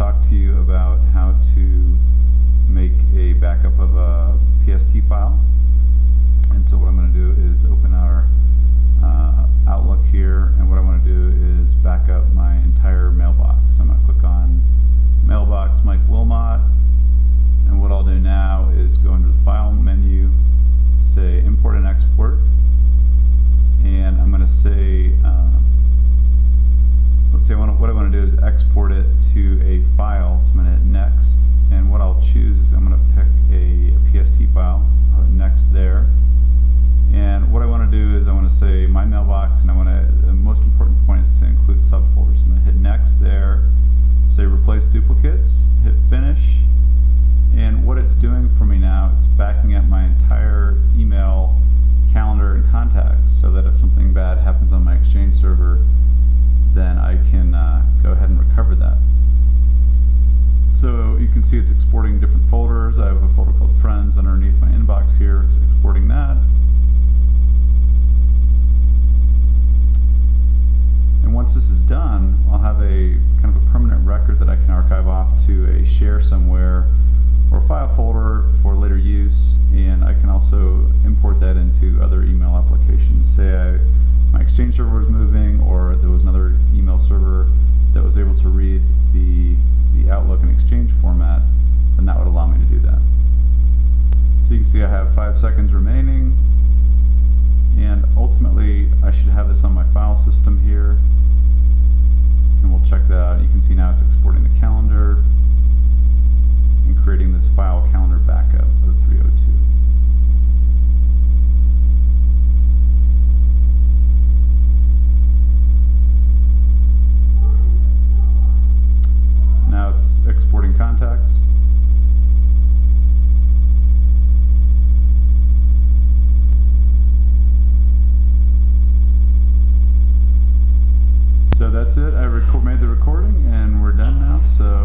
talk to you about how to make a backup of a PST file. And so what I'm going to do is open our uh, Outlook here, and what I want to do is back up my entire what I want to do is export it to a file, so I'm going to hit Next, and what I'll choose is I'm going to pick a, a PST file, I'll hit Next there, and what I want to do is I want to say my mailbox, and I want to, the most important point is to include subfolders. I'm going to hit next there, say replace duplicates, hit finish, and what it's doing for me now, it's backing up my entire email, calendar, and contacts so that if something bad happens on my Exchange server, then I can uh, go ahead and recover that. So you can see it's exporting different folders. I have a folder called Friends underneath my inbox here. It's exporting that. And once this is done, I'll have a kind of a permanent record that I can archive off to a share somewhere or a file folder for later use. And I can also import that into other email applications. Say I, my Exchange server was moving or there was another email server that was able to read the, the Exchange format, then that would allow me to do that. So you can see I have five seconds remaining and ultimately I should have this on my file system here and we'll check that out. You can see now it's exporting the calendar and creating this file calendar backup of 302. Now it's exporting contacts. So that's it. I made the recording and we're done now. So